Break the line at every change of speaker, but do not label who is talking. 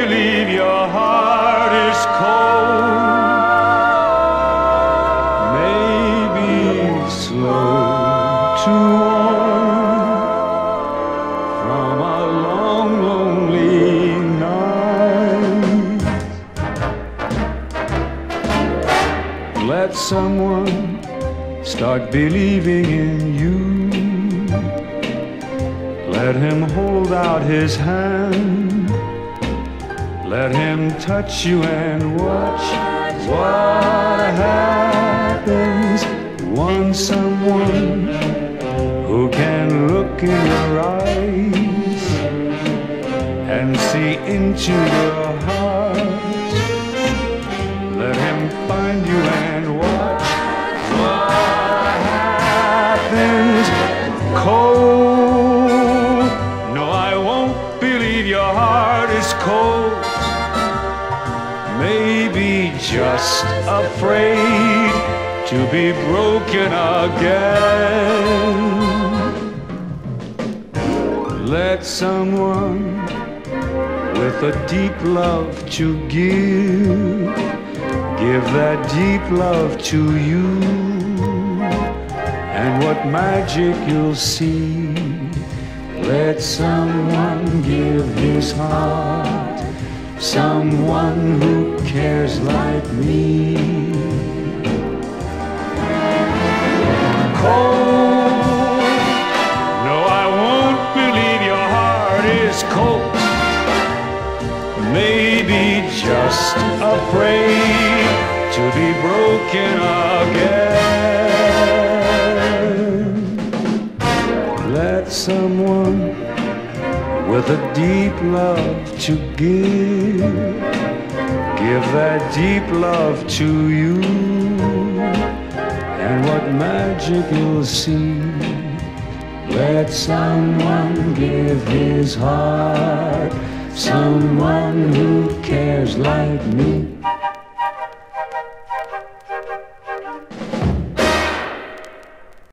believe your heart is cold. Maybe slow to warm from a long, lonely night. Let someone start believing in you. Let him hold out his hand let him touch you and watch what happens. Want someone who can look in your eyes and see into your heart. Maybe just afraid to be broken again. Let someone with a deep love to give, give that deep love to you. And what magic you'll see. Let someone give his heart, someone who cares like me. Cold. No, I won't believe your heart is cold. Maybe just afraid to be broken again. Let someone with a deep love to give, give that deep love to you. And what magic you'll see. Let someone give his heart, someone who cares like me.